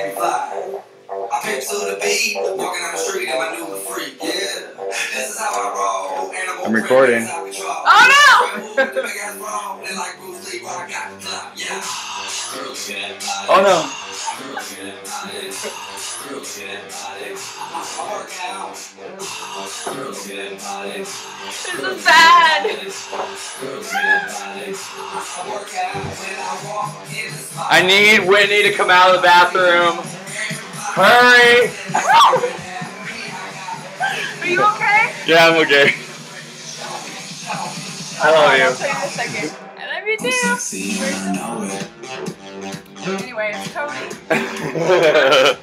made me fly. I picked to the beat, walking down the street and my new was freak, yeah. This is how I roll. Animal I'm recording. Oh no! Oh no. This is bad. I need Whitney to come out of the bathroom. Hurry! Are you okay? Yeah, I'm okay. I love I'll you. tell you in a second. I love you too. Anyway, it's Cody. you.